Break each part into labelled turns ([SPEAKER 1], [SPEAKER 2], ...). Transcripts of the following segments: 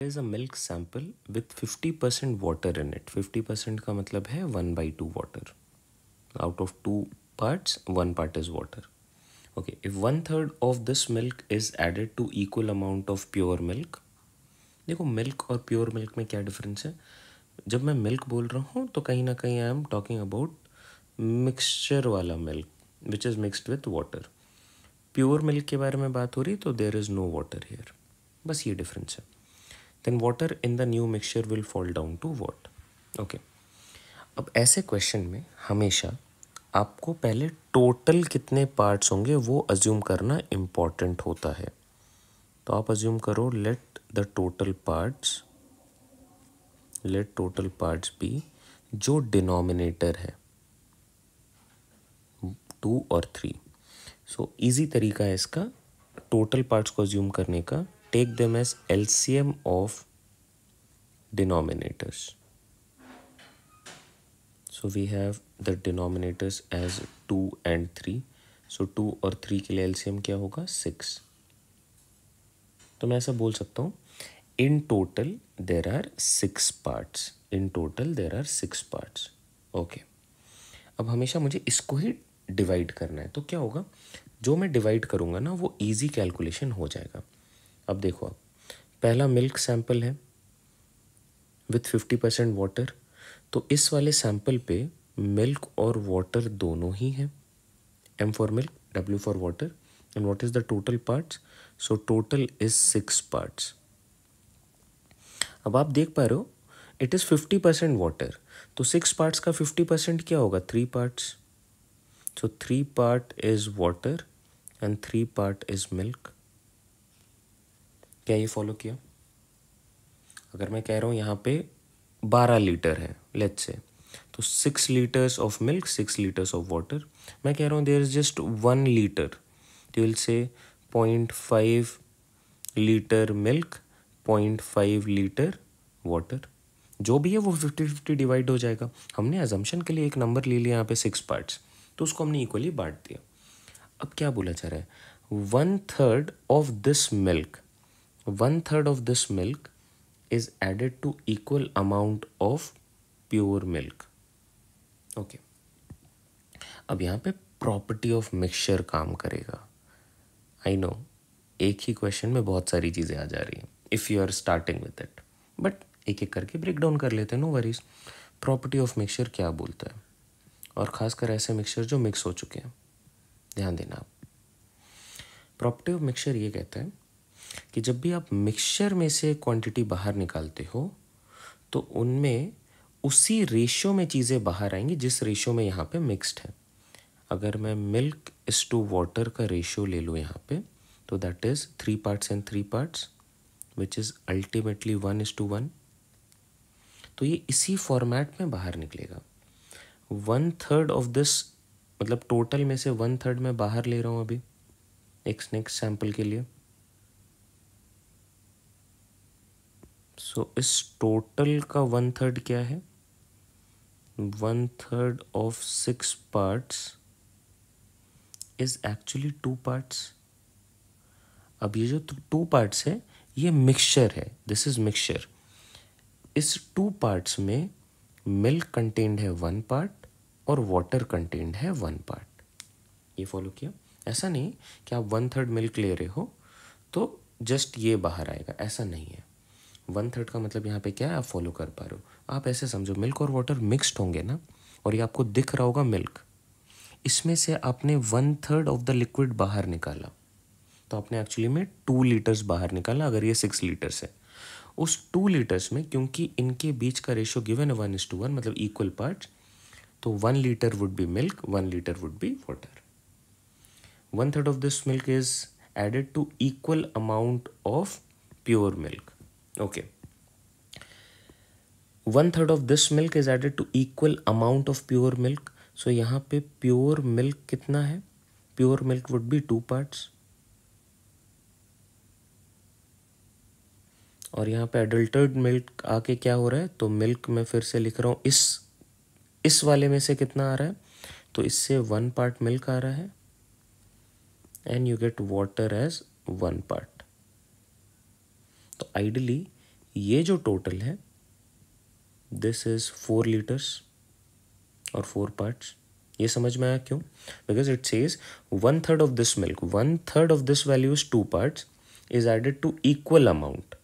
[SPEAKER 1] is a milk sample with 50% water in it 50% का मतलब है 1 by 2 water out of two parts one part is water okay if one third of this milk is added to equal amount of pure milk देखो milk और pure milk में क्या difference है जब मैं मिल्क बोल रहा हूँ तो कहीं ना कहीं I am talking about mixture वाला milk which is mixed with water pure milk के बारे में बात हो रही तो there is no water here बस ये डिफरेंस है then water in the new mixture will fall down to what? Okay. अब ऐसे क्वेश्चन में हमेशा आपको पहले टोटल कितने पार्ट्स होंगे वो अज्यूम करना इंपॉर्टेंट होता है। तो आप अज्यूम करो let the total parts let total parts be जो डिनोमिनेटर है। टू और थ्री सो इजी तरीका है इसका टोटल पार्ट्स को अज्यूम करने का। Take them as LCM of denominators. So, we have the denominators as 2 and 3. So 2 और 3 के लिए LCM क्या होगा? 6. तो मैं ऐसा बोल सकता हूँ in total there are six parts in total there are six parts okay अब हमेशा मुझे इसको ही डिवाइड करना है। तो क्या होगा? जो मैं डिवाइड करूँगा ना, वो इजी कैलकुलेशन हो जाएगा। अब देखो आप। पहला मिल्क सैंपल है विथ फिफ्टी परसेंट वाटर तो इस वाले सैंपल पे मिल्क और वाटर दोनों ही हैं। M for milk W for water and what is the total parts so total is six parts अब आप देख पा रहे हो it is fifty percent water तो सिक्स पार्ट्स का फिफ्टी परसेंट क्या होगा? Three parts so three part is water and three part is milk क्या ये फॉलो किया? अगर मैं कह रहा हूँ यहाँ पे बारह लीटर है लेट्स से तो six litres of milk six litres of water मैं कह रहा हूँ there is just one litre you will say point five litre milk point five litre water जो भी है वो फिफ्टी फिफ्टी डिवाइड हो जाएगा। हमने एजम्पन के लिए एक नंबर ले लिया यहाँ पे सिक्स पार्ट्स तो उसको हमने इक्वली बांट दिया। अब क्या बोला जा रहा है? One third of this milk one third of this milk is added to equal amount of pure milk okay अब यहाँ पे प्रॉपर्टी ऑफ़ मिक्सचर काम करेगा। आई नो एक ही क्वेश्चन में बहुत सारी चीज़ें आ जा रही हैं if you are starting with it but एक एक करके ब्रेक डाउन कर लेते हैं no worries property of mixture क्या बोलता है? और ख़ासकर ऐसे मिक्सचर जो मिक्स हो चुके हैं। ध्यान देना आप। प्रॉपर्टी ऑफ़ मिक्सचर ये कहता है कि जब भी आप मिक्सचर में से क्वांटिटी बाहर निकालते हो तो उनमें उसी रेशियो में चीज़ें बाहर आएँगी जिस रेशियो में यहाँ पे मिक्स्ड है। अगर मैं मिल्क इस टू वाटर का रेशियो ले लूँ यहाँ पे तो that is three parts and three parts which is ultimately one is to one तो ये इसी फॉर्मेट में बाहर निकलेगा। वन थर्ड ऑफ़ दिस मतलब टोटल में से वन थर्ड मैं बाहर ले रहा हूँ अभी एक नेक्स्ट सैंपल के लिए। सो इस टोटल का वन थर्ड क्या है? One third of six parts is actually two parts अब ये जो टू पार्ट्स है, ये मिक्सचर है. दिस इज़ मिक्सचर इस टू पार्ट्स में मिल्क कंटेंड है वन पार्ट और वाटर कंटेंड है वन पार्ट ये फॉलो किया? ऐसा नहीं कि आप वन थर्ड मिल्क ले रहे हो तो जस्ट ये बाहर आएगा. ऐसा नहीं है. वन थर्ड का मतलब यहाँ पे क्या है? आप फॉलो कर पा रहे हो। आप ऐसे समझो मिल्क और वाटर मिक्सड होंगे ना, और ये आपको दिख रहा होगा मिल्क इसमें से आपने one third of the liquid बाहर निकाला। तो आपने एक्चुअली में टू लीटर्स बाहर निकाला, अगर ये सिक्स लीटर्स है। उस टू लीटर्स में, क्योंकि इनके बीच का रेशियो गिवन है वन इज़ टू वन मतलब इक्वल पार्ट तो one litre would be milk one litre would be water one third of this milk is added to equal amount of pure milk okay. One third of this milk is added to equal amount of pure milk. So, यहाँ पे pure milk कितना है? Pure milk would be two parts. और यहाँ पे अडल्टर्ड milk आके क्या हो रहा है? तो मिल्क में फिर से लिख रहा हूँ, इस इस वाले में से कितना आ रहा है? तो इससे वन पार्ट मिल्क आ रहा है। And you get water as one part तो आइडली ये जो टोटल है दिस इज़ फोर लीटर्स और फोर पार्ट्स ये समझ में आया क्यों? Because it says one third of this milk one third of this value is two parts is added to equal amount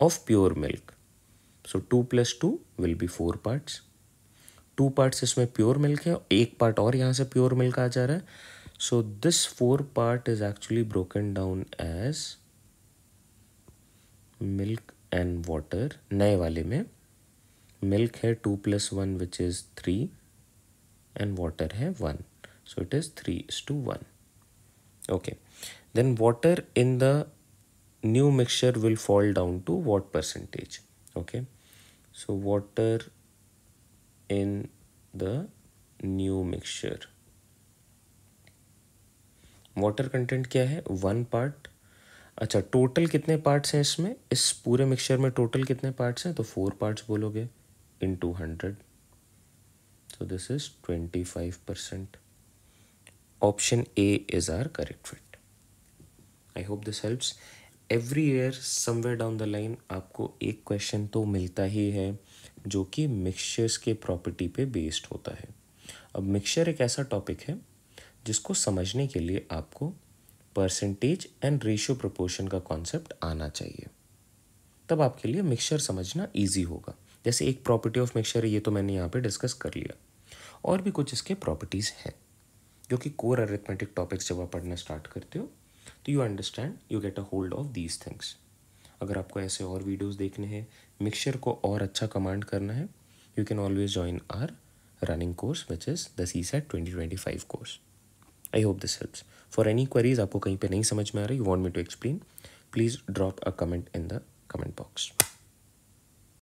[SPEAKER 1] of pure milk so two plus two will be four parts two parts इसमें pure milk है, एक part और यहाँ से pure milk आ जा रहा है. So this four part is actually broken down as milk and water नए वाले में मिल्क है two plus one which is three and water है one so it is three is to one okay then water in the new mixture will fall down to what percentage okay so water in the new mixture water content क्या है? One part अच्छा total कितने parts हैं इसमें? इस पूरे mixture में total कितने पार्ट्स हैं? तो फोर पार्ट्स बोलोगे in two hundred so this is twenty five percent option A is our correct fit I hope this helps every year somewhere down the line आपको एक क्वेश्चन तो मिलता ही है, जो कि मिक्सचर्स के प्रॉपर्टी पे बेस्ड होता है। अब मिक्सचर एक ऐसा टॉपिक है, जिसको समझने के लिए आपको परसेंटेज एंड रेशियो प्रोपोर्शन का कॉन्सेप्ट आना चाहिए। तब आपके लिए मिक्सचर समझना इजी होगा। जैसे एक प्रॉपर्टी ऑफ़ मिक्सचर ये तो मैंने यहाँ पे डिस्कस कर लिया। और भी कुछ इसके प्रॉपर्टीज़ हैं, जो कि कोर अरिथमेटिक टॉपिक्स जब आप पढ़ना स्टार्ट करते हो तो you understand you get a hold of these things अगर आपको ऐसे और वीडियोस देखने हैं मिक्सचर को और अच्छा कमांड करना है you can always join our running course which is the C set twenty twenty five course I hope this helps for any queries आपको कहीं पे नहीं समझ में आ रही you want me to explain please drop a comment in the comment box